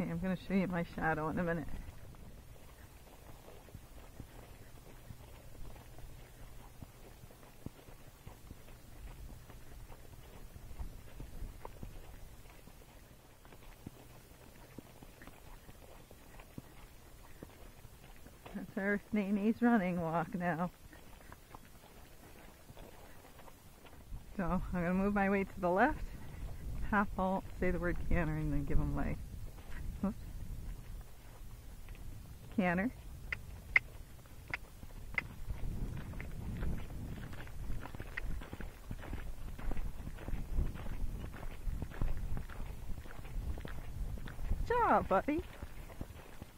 Okay, I'm going to show you my shadow in a minute. That's our Neigh Neigh's running walk now. So I'm going to move my weight to the left, half halt, say the word canter, and then give them leg. Canter. Good job, buddy.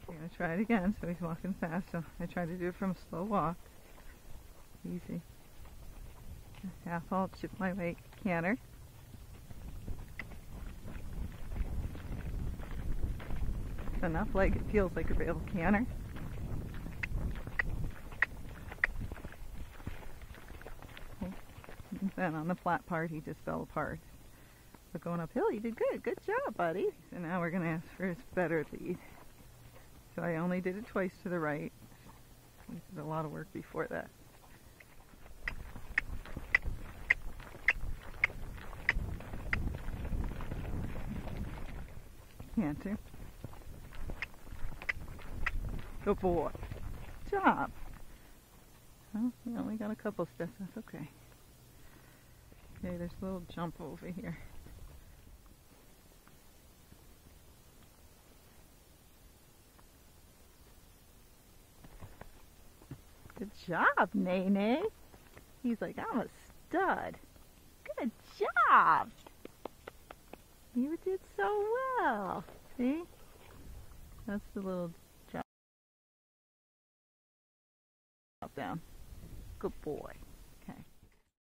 I'm to try it again, so he's walking fast. So I try to do it from a slow walk. Easy. Half halt, shift my weight, canter. Enough like it feels like a real canter. And then on the flat part he just fell apart. But going uphill you did good. Good job, buddy. So now we're going to ask for his better lead. So I only did it twice to the right. We did a lot of work before that. Canter. Good boy. Job. Well, we only got a couple steps. That's okay. Okay, there's a little jump over here. Good job, Neigh Neigh. He's like, I'm a stud. Good job. You did so well. See? That's the little down. Good boy.